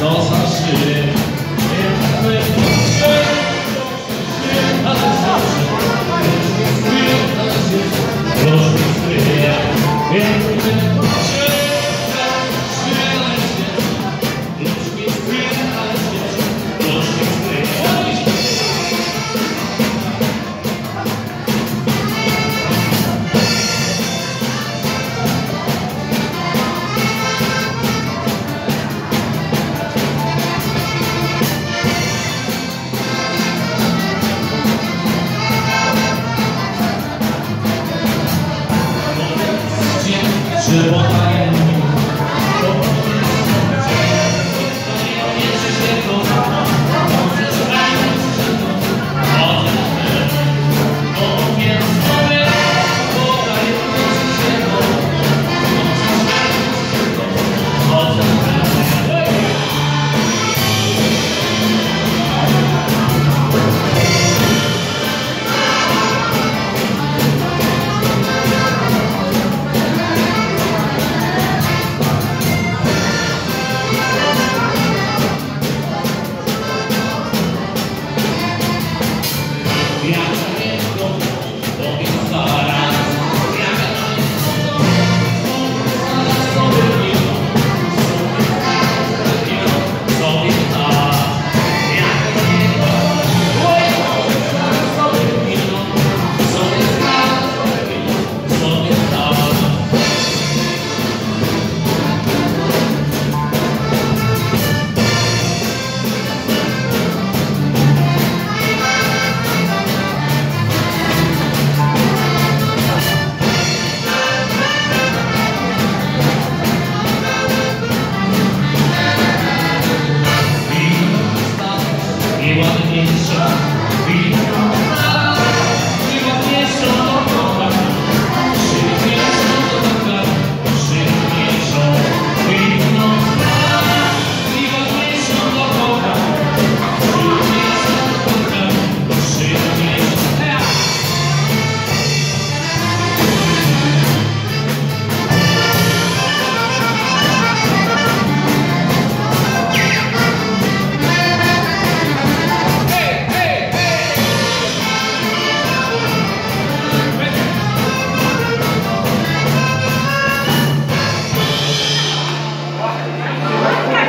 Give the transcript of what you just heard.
nossa un. 直播答